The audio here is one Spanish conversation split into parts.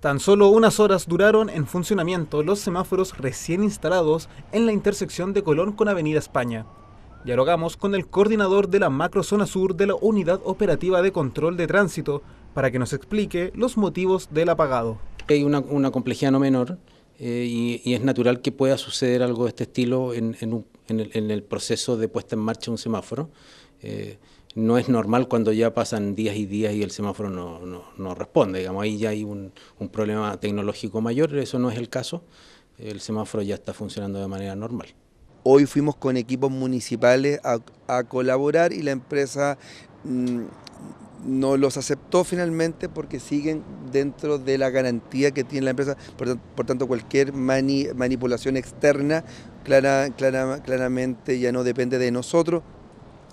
Tan solo unas horas duraron en funcionamiento los semáforos recién instalados en la intersección de Colón con Avenida España. Dialogamos con el coordinador de la macrozona sur de la Unidad Operativa de Control de Tránsito para que nos explique los motivos del apagado. Hay una, complejidad no menor eh, y, es natural que pueda suceder algo de este estilo en, el, proceso de puesta en marcha de un semáforo. Eh, no es normal cuando ya pasan días y días y el semáforo no, responde. Digamos, ahí ya hay un, problema tecnológico mayor, eso no es el caso. El semáforo ya está funcionando de manera normal. Hoy fuimos con equipos municipales a, colaborar y la empresa mm, no los aceptó finalmente porque siguen dentro de la garantía que tiene la empresa. Por, tanto, cualquier manipulación externa clara, claramente ya no depende de nosotros,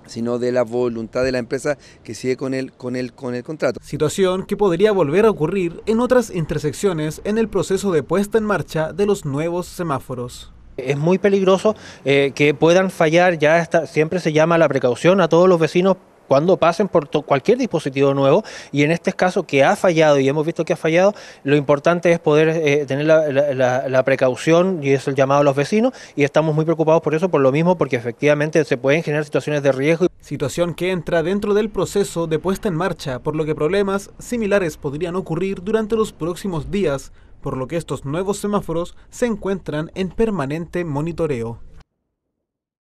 sino de la voluntad de la empresa que sigue con el, con el, con el contrato. Situación que podría volver a ocurrir en otras intersecciones en el proceso de puesta en marcha de los nuevos semáforos. Es muy peligroso eh, que puedan fallar, ya está, siempre se llama la precaución a todos los vecinos cuando pasen por cualquier dispositivo nuevo y en este caso que ha fallado y hemos visto que ha fallado, lo importante es poder eh, tener la, precaución y es el llamado a los vecinos y estamos muy preocupados por eso, por lo mismo, porque efectivamente se pueden generar situaciones de riesgo. Situación que entra dentro del proceso de puesta en marcha, por lo que problemas similares podrían ocurrir durante los próximos días, por lo que estos nuevos semáforos se encuentran en permanente monitoreo.